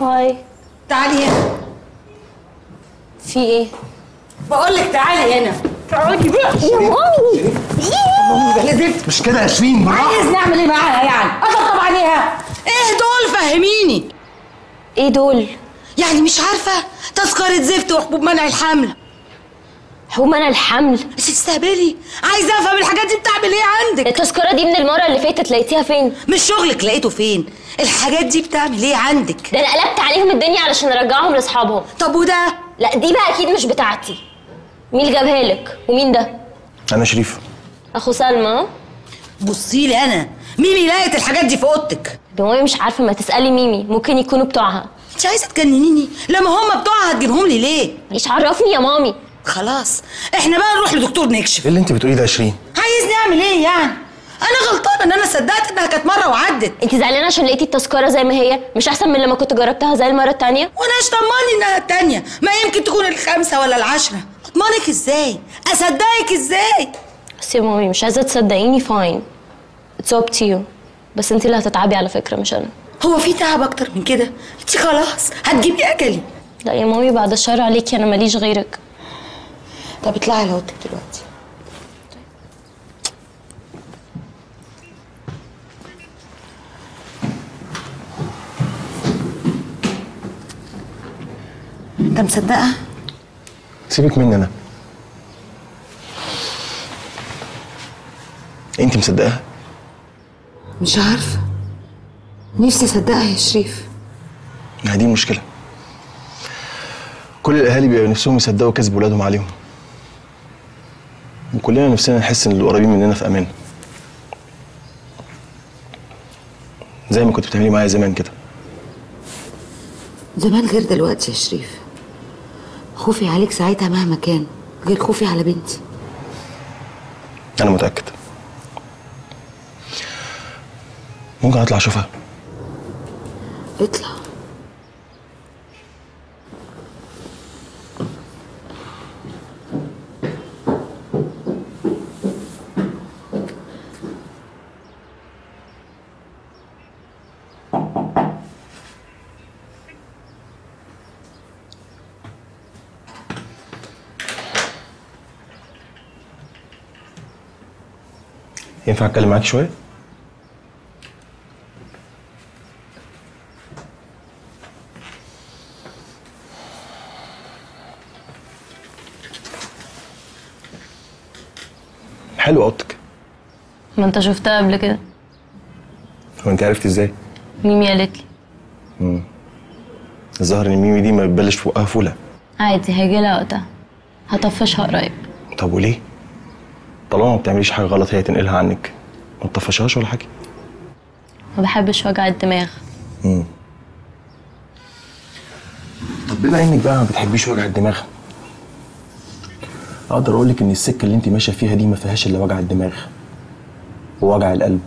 هاي. تعالي هنا. في إيه؟ بقول لك تعالي هنا. اقعدي بقى يا مامي يا زفت مش كده يا شيرين؟ بالراحه عايز نعمل إيه معاها يعني؟ أطبطب عليها. إيه دول فهميني إيه دول؟ يعني مش عارفة. تذكرة زفت وحبوب منع الحمل. هو منع الحمل؟ بس تستهبلي عايزة أفهم الحاجات دي بتعمل التذكرة دي من المرة اللي فاتت لقيتيها فين؟ مش شغلك لقيته فين؟ الحاجات دي بتعمل إيه عندك؟ ده أنا قلبت عليهم الدنيا علشان ارجعهم لاصحابهم. طب وده؟ لا دي بقى أكيد مش بتاعتي. مين اللي جابها لك؟ ومين ده؟ أنا شريف. أخو سلمى؟ بصي لي أنا. ميمي لقت الحاجات دي في أوضتك. ده مامي مش عارفة ما تسألي ميمي. ممكن يكونوا بتوعها. انت عايزة تجننيني. لما هم بتوعها هتجيبهم لي ليه؟ مش عرفني يا مامي. خلاص. إحنا بقى نروح لدكتور نكشف. إيه اللي أنت بتقوليه ده يا شيرين؟ عايز نعمل إيه يعني؟ أنا غلطانة ان أنا صدقت انها كانت مرة وعدت. انت زعلانة عشان لقيتي التذكرة زي ما هي؟ مش أحسن من لما كنت جربتها زي المرة التانية؟ وأنا إيش ضمني انها التانية. ما يمكن تكون الخامسة ولا العشرة. اضمنك إزاي؟ اصدقك إزاي؟ بس يا مامي مش عايزة تصدقيني fine. It's up to you بس انت اللي هتتعبي على فكرة مش أنا. هو في تعب أكتر من كده؟ انت خلاص هتجيبي اجلي لا يا مامي بعد الشر عليكي أنا ماليش غيرك. طب اطلعي أوضتك دلوقتي. انت مصدقه سيبك مني أنا. انت مصدقاها مش عارفة. نفسي اصدقها يا شريف. ما دي المشكلة. كل الأهالي بيبقى نفسهم يصدقوا كذب ولادهم عليهم. وكلنا نفسنا نحس إن اللي قريبين مننا في أمان. زي ما كنت بتعملي معايا زمان كده. زمان غير دلوقتي يا شريف. خوفي عليك ساعتها مهما كان غير خوفي على بنتي. أنا متأكد. ممكن أطلع أشوفها؟ اطلع. ينفع أتكلم معاك شوية؟ حلوة أوضتك. ما أنت شفتها قبل كده؟ هو أنت عرفتي إزاي؟ ميمي قالت لي. الظاهر إن ميمي دي ما بتبلش فوقها فولة. عادي هيجي لها وقتها. هطفشها قريب. طب وليه؟ طالما ما بتعمليش حاجة غلط هي تنقلها عنك. ما تطفشهاش ولا حاجة. ما بحبش وجع الدماغ. طب بما إنك بقى ما بتحبيش وجع الدماغ أقدر أقول لك إن السكة اللي انت ماشية فيها دي ما فيهاش إلا وجع الدماغ ووجع القلب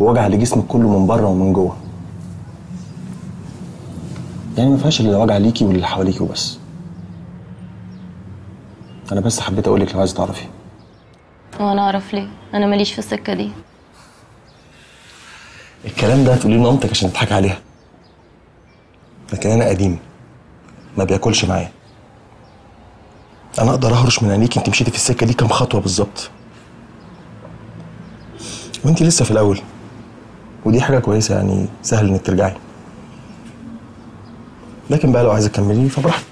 ووجع لجسمك كله من بره ومن جوه. يعني ما فيهاش إلا وجع ليكي واللي حواليكي وبس. أنا بس حبيت أقول لك لو عايزة تعرفي. وأنا اعرف ليه. أنا ماليش في السكة دي. الكلام ده هتقوليه لمامتك عشان تضحك عليها. لكن أنا قديم. ما بياكلش معايا. أنا أقدر اهرش من عينيك انت مشيتي في السكة دي كام خطوة بالظبط. وانت لسه في الأول. ودي حاجة كويسة يعني سهل انك ترجعي. لكن بقى لو عايزة تكملي فبراحتك.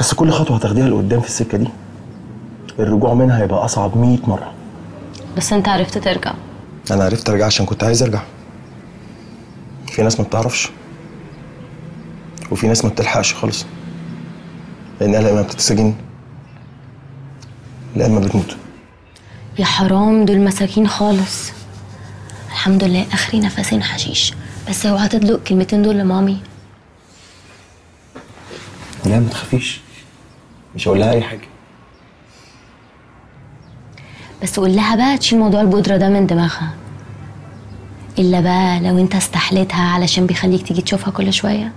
بس كل خطوة هتاخديها لقدام في السكة دي. الرجوع منها هيبقى أصعب 100 مرة. بس أنت عرفت ترجع. أنا عرفت أرجع عشان كنت عايز أرجع. في ناس ما بتعرفش. وفي ناس ما بتلحقش خالص. لانها لا اما بتتسجن. لا اما بتموت. يا حرام دول مساكين خالص. الحمد لله آخري نفسين حشيش. بس اوعى تدلق الكلمتين دول لمامي. لا ما تخافيش. مش هقول لها أي حاجة. بس قول لها بقى تشيل موضوع البودرة ده من دماغها. إلا بقى لو أنت استحلتها علشان بيخليك تيجي تشوفها كل شوية.